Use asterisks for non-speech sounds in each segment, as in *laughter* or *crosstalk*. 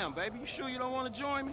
Damn, baby, you sure you don't want to join me?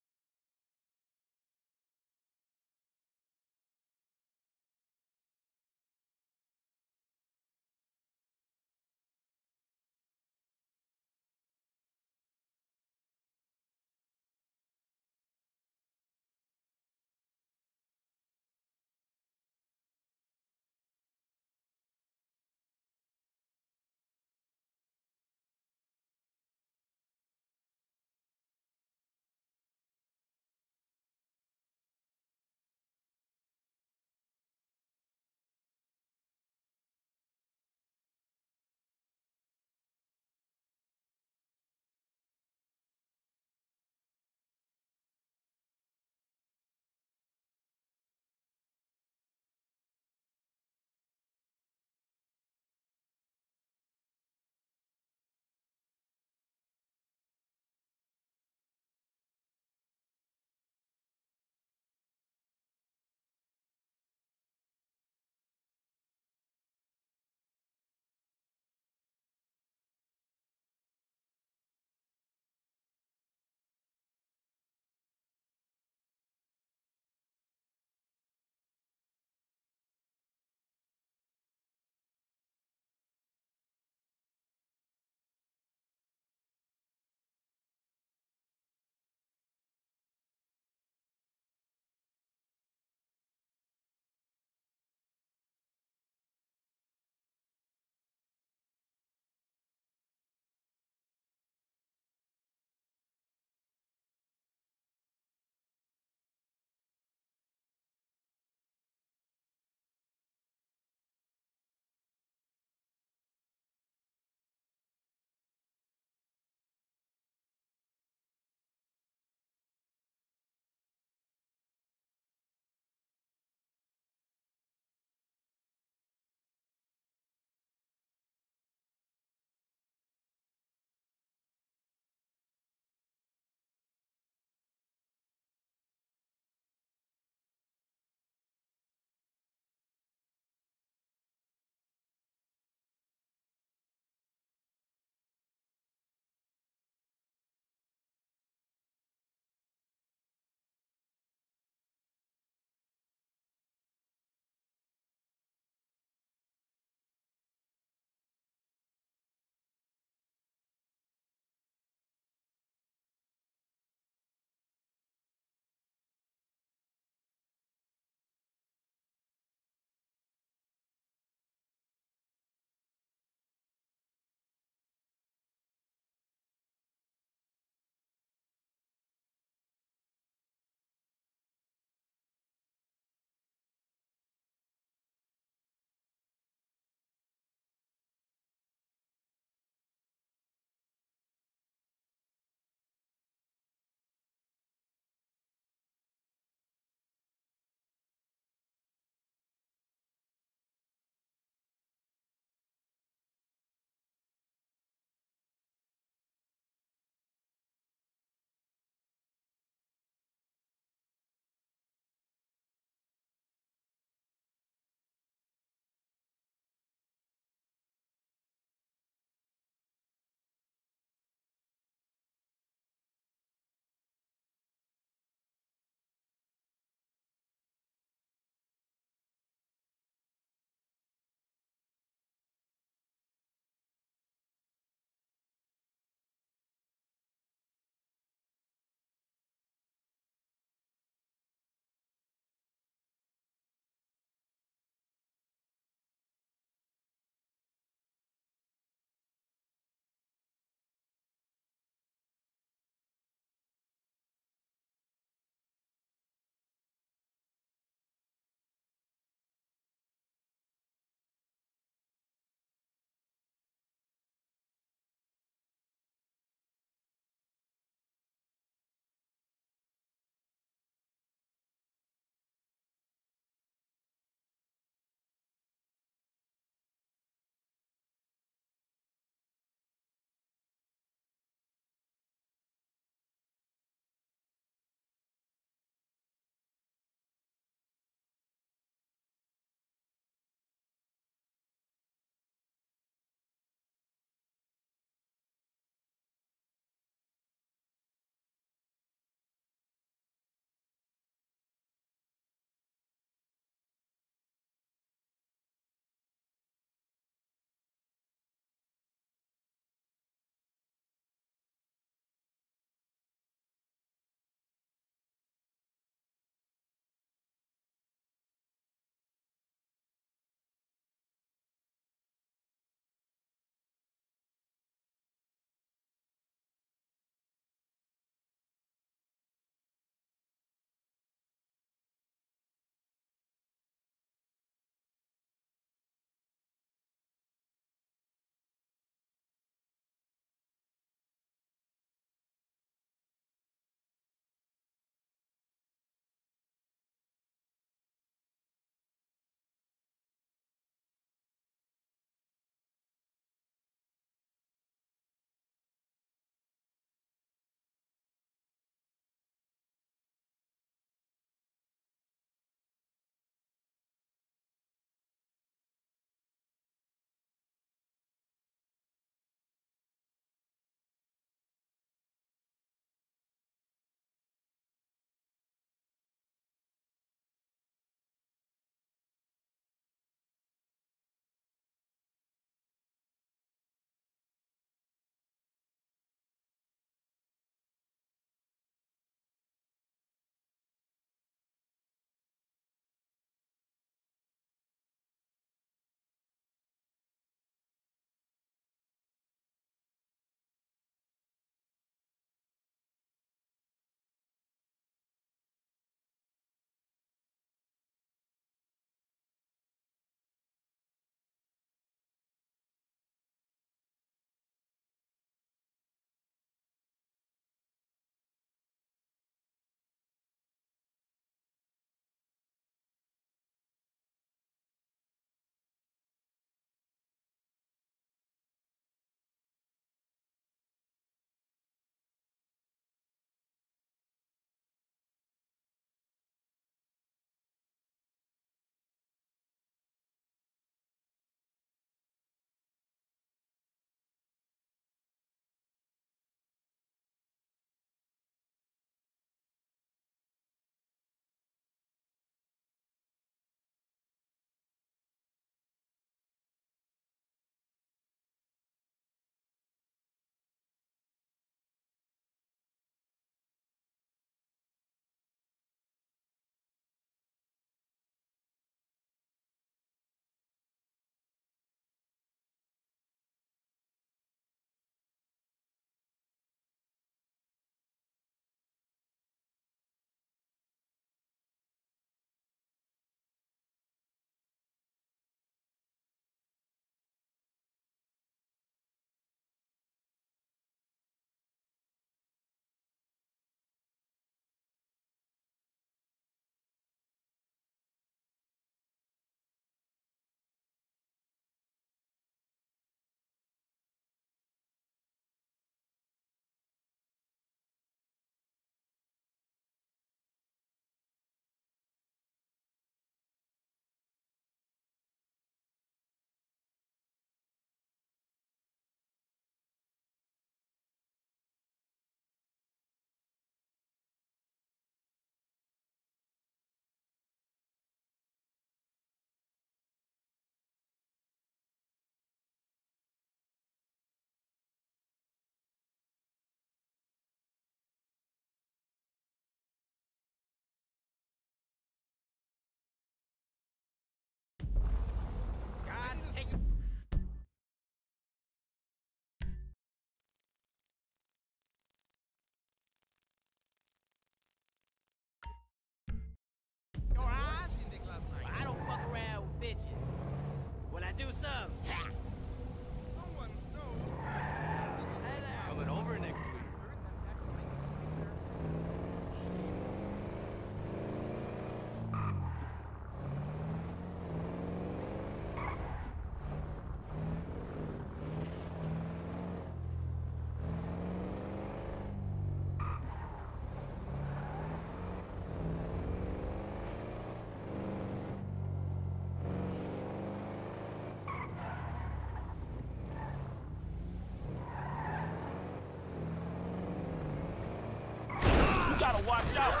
Watch out,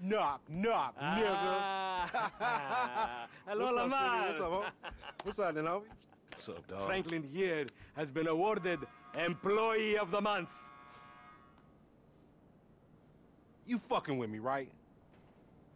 Knock, knock, niggas. Ah. *laughs* Hello, What's up, Lamar. City? What's up, homie? What's up, then, homie? What's up, dog? Franklin here has been awarded Employee of the Month. You fucking with me, right?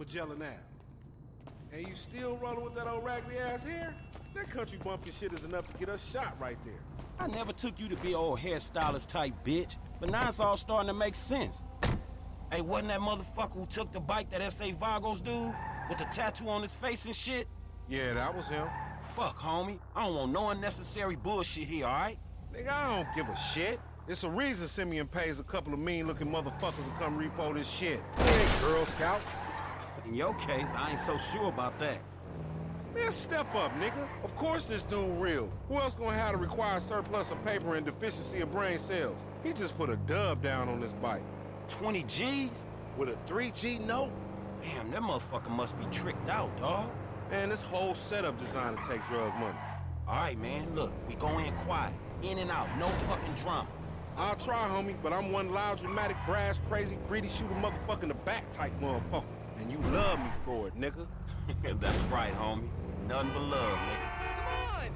Magellan Ave. And you still rolling with that old raggedy ass hair? That country bumpkin shit is enough to get us shot right there. I never took you to be old hairstylist type bitch, but now it's all starting to make sense. Hey, wasn't that motherfucker who took the bike that S.A. Vagos dude? With the tattoo on his face and shit? Yeah, that was him. Fuck, homie. I don't want no unnecessary bullshit here, alright? Nigga, I don't give a shit. It's a reason Simeon pays a couple of mean-looking motherfuckers to come repo this shit. He ain't Girl Scout. In your case, I ain't so sure about that. Man, step up, nigga. Of course this dude real. Who else gonna have to require surplus of paper and deficiency of brain cells? He just put a dub down on this bike. 20 G's? With a 3G note? Damn, that motherfucker must be tricked out, dawg. Man, this whole setup designed to take drug money. Alright, man, look, we go in quiet. In and out, no fucking drama. I'll try, homie, but I'm one loud, dramatic, brass, crazy, greedy, shoot a motherfucker in the back type motherfucker. And you love me for it, nigga. *laughs* That's right, homie. Nothing but love, nigga. Come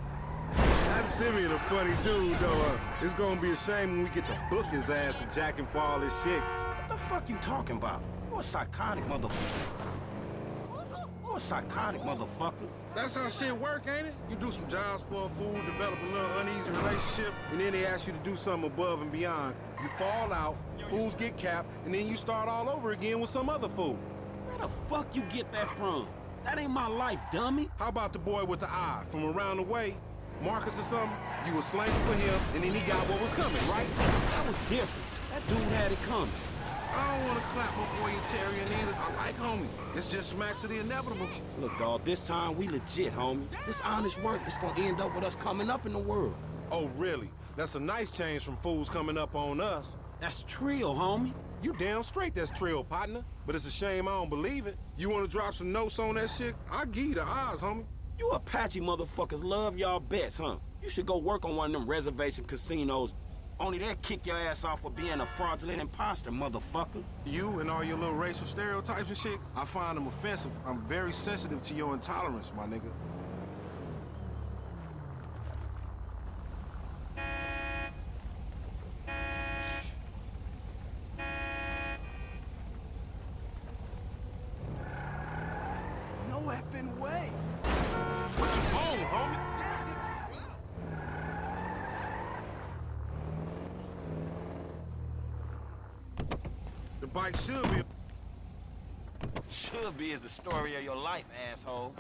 on. That Simeon a funny dude, though. Uh, it's gonna be a shame when we get to book his ass and jack him for all this shit. What the fuck you talking about? You a psychotic motherfucker. You a psychotic motherfucker. That's how shit work, ain't it? You do some jobs for a fool, develop a little uneasy relationship, and then they ask you to do something above and beyond. You fall out, fools get capped, and then you start all over again with some other fool. Where the fuck you get that from? That ain't my life, dummy. How about the boy with the eye from around the way? Marcus or something? You was slanging for him, and then he got what was coming, right? That was different. That dude had it coming. I don't want to clap my boy Interior either. I like homie. It's just smacks of the inevitable. Look, dawg, this time we legit, homie. This honest work is gonna end up with us coming up in the world. Oh, really? That's a nice change from fools coming up on us. That's trill, homie. You damn straight that's trail, partner. But it's a shame I don't believe it. You want to drop some notes on that shit? I'll give you the odds, homie. You Apache motherfuckers love y'all bets, huh? You should go work on one of them reservation casinos. Only they'll kick your ass off for being a fraudulent imposter, motherfucker. You and all your little racial stereotypes and shit, I find them offensive. I'm very sensitive to your intolerance, my nigga. No effing way. What you on, homie? The bike should be Should be is the story of your life, asshole.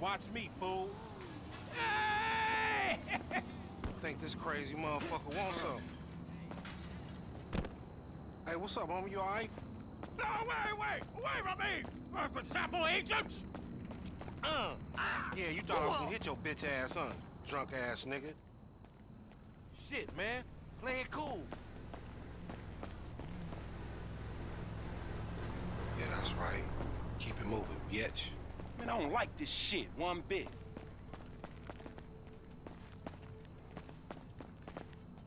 Watch me, fool. *laughs* Think this crazy motherfucker wants something. Hey, what's up, homie? You alright? No, wait, wait! Away from me! Uh, Sample agents! Uh. Yeah, you thought I was gonna hit your bitch ass, huh? Drunk ass nigga. Shit, man. Play it cool. Yeah, that's right. Keep it moving, bitch. Man, I don't like this shit one bit.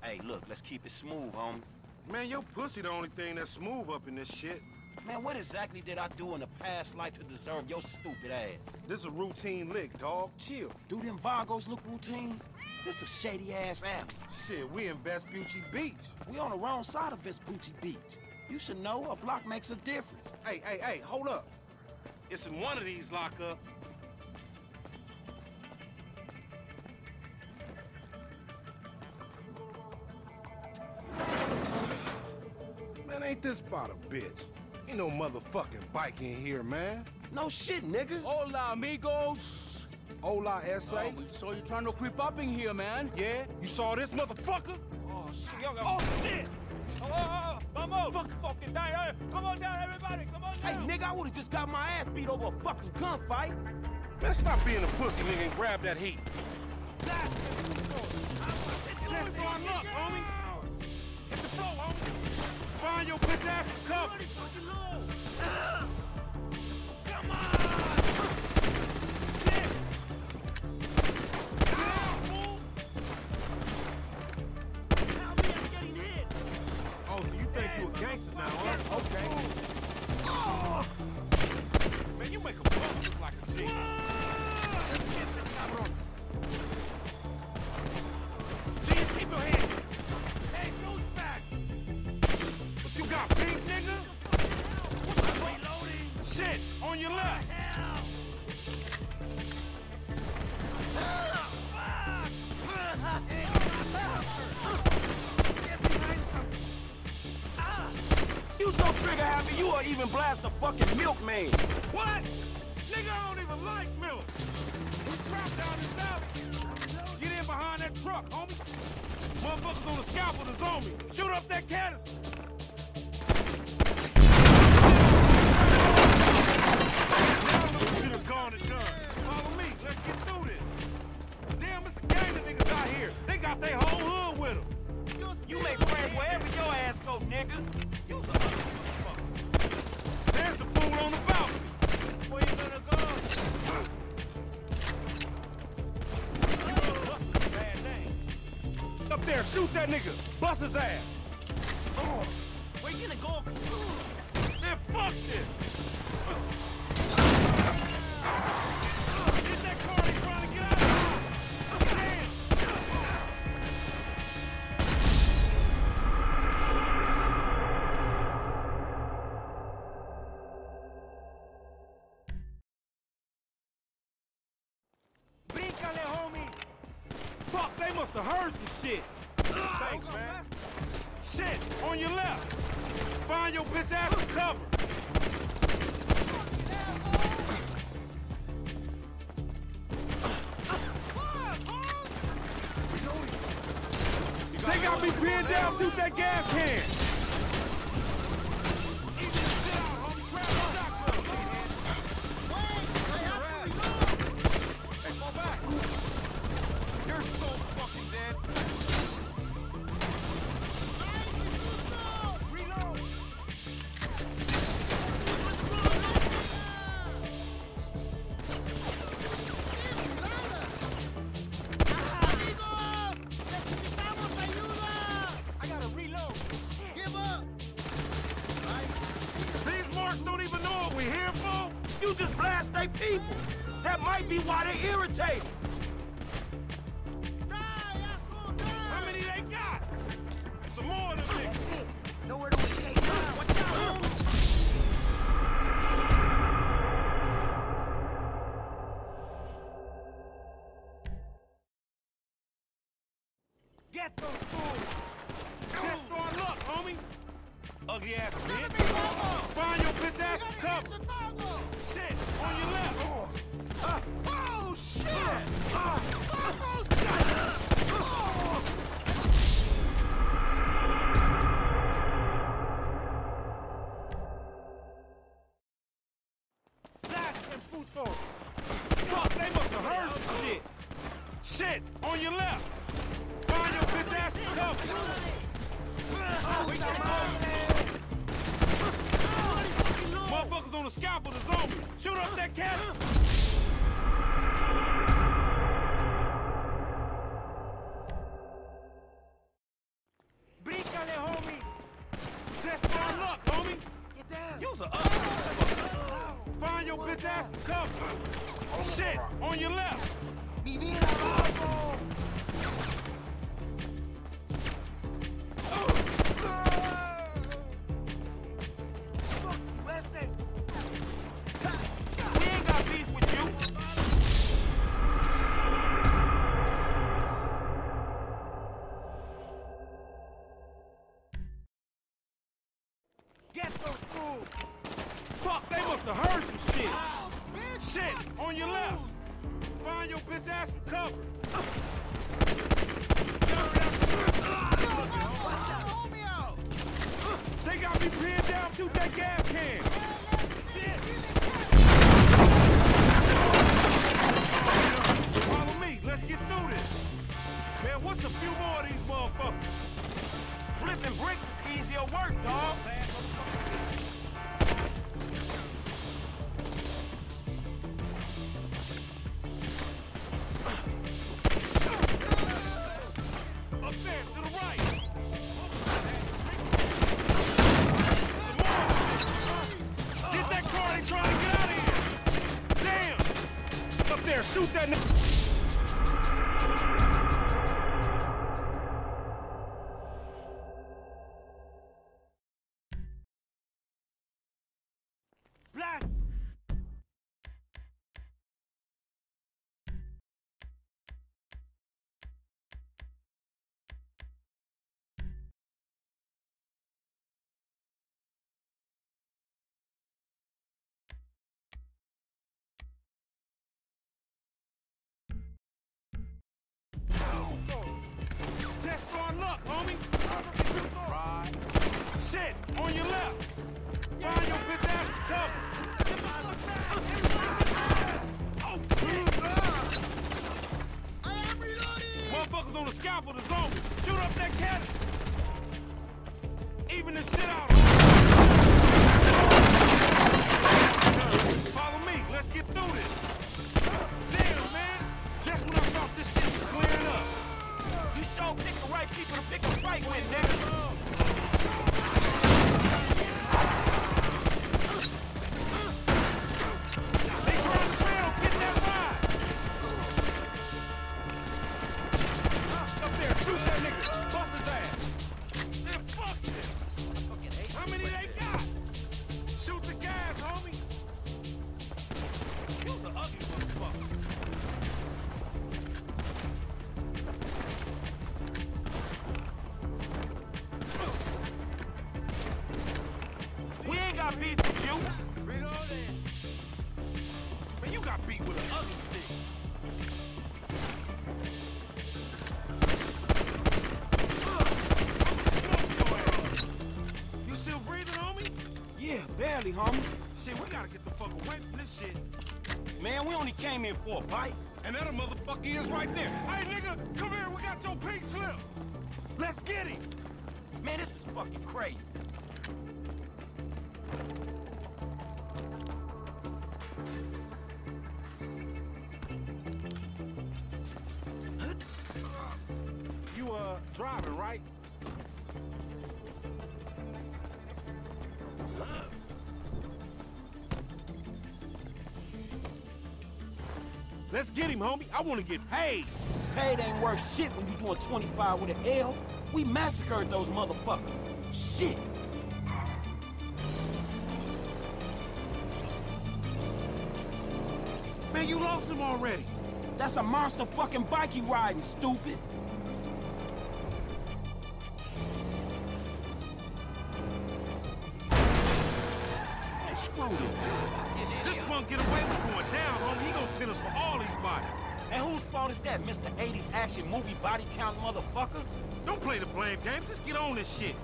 Hey, look, let's keep it smooth, homie. Man, your pussy the only thing that's smooth up in this shit. Man, what exactly did I do in a past life to deserve your stupid ass? This a routine lick, dog. Chill. Do them Vagos look routine? This a shady ass alley. Shit, we in Vespucci Beach. We on the wrong side of Vespucci Beach. You should know a block makes a difference. Hey, hey, hey, hold up. It's in one of these lockups. Man, ain't this about a bitch? Ain't no motherfucking bike in here, man. No shit, nigga. Hola, amigos. Hola, S.A. Oh, we saw you trying to creep up in here, man. Yeah? You saw this motherfucker? Oh, shit. Oh, shit! Oh, oh, oh, vamos! Fuck. Fucking down. eh? Come on down, everybody. Come on down. Hey, down. nigga, I would've just got my ass beat over a fucking gunfight. Man, stop being a pussy, nigga, and grab that heat. That- Just for our luck, homie. Hit the floor, homie. Find your bitch ass and cover. fucking milkmaid. rehearse and shit. Thanks, man. Shit, on your left. Find your bitch ass and cover. They got me pinned down, shoot that gas can! ugly ass bitch. Find your bitch ass and cover. Shit, on your left. Oh, uh, oh shit. Oh. Shit! On your left! Find your bitch ass cover! I am reloading! Motherfuckers on the scaffold is on! Shoot up that cannon! Even this shit out! Follow me, let's get through this! Driving, right? Let's get him, homie. I want to get paid. Paid ain't worth shit when you doing 25 with an L. We massacred those motherfuckers. Shit. Man, you lost him already. That's a monster fucking bike you riding, stupid. Hey, screw this. This punk get away with going down, homie. He gonna pin us for all these bodies. And whose fault is that, Mr. 80s action movie body count motherfucker? Don't play the blame game. Just get on this shit.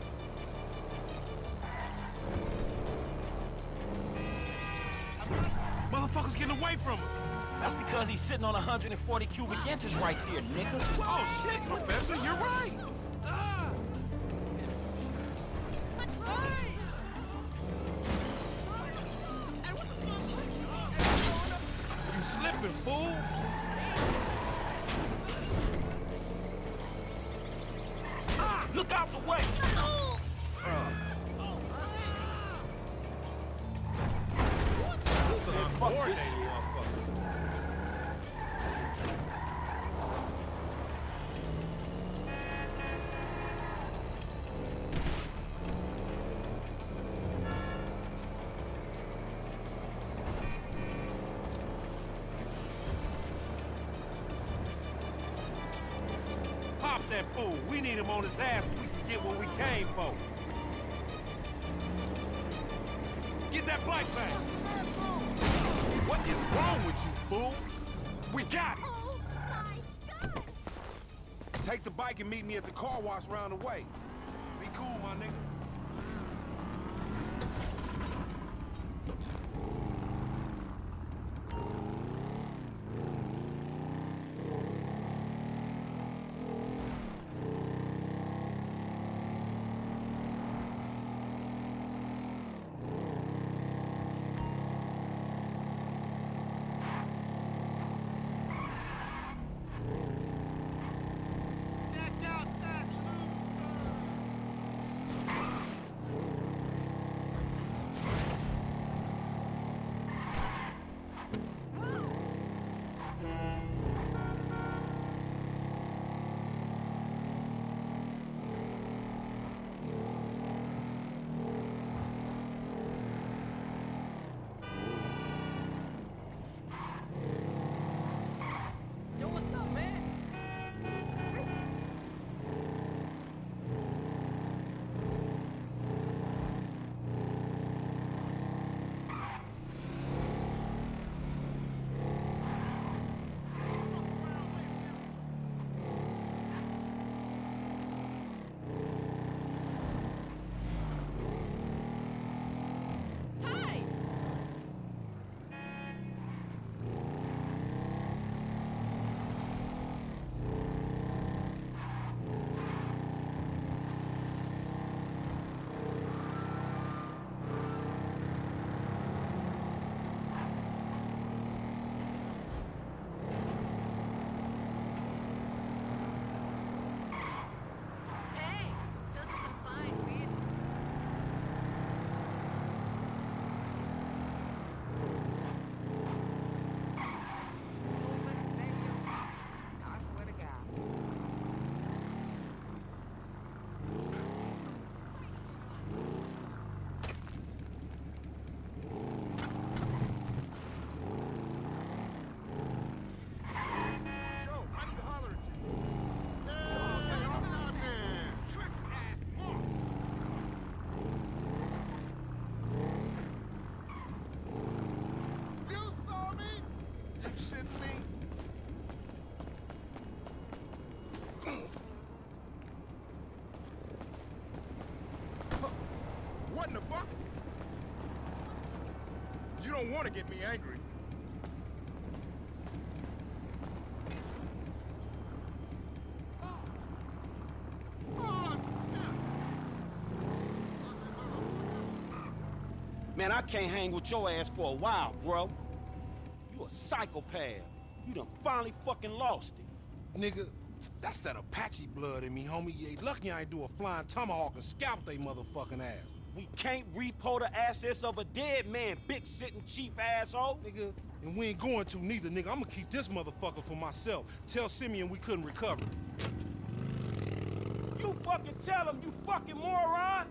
Motherfuckers getting away from us. That's because he's sitting on 140 cubic inches right there, nigga. Oh, shit, Professor, you're right. Fool. We need him on his ass so we can get what we came for. Get that bike back. What is wrong with you, fool? We got him. Oh, Take the bike and meet me at the car wash round the way. Be cool, my nigga. Don't want to get me angry. Man, I can't hang with your ass for a while, bro. You a psychopath. You done finally fucking lost it. Nigga, that's that Apache blood in me, homie. You lucky I ain't do a flying tomahawk and scalp they motherfucking ass. We can't repo the assets of a dead man, big sitting chief asshole. Nigga, and we ain't going to neither, nigga. I'm gonna keep this motherfucker for myself. Tell Simeon we couldn't recover. You fucking tell him, you fucking moron.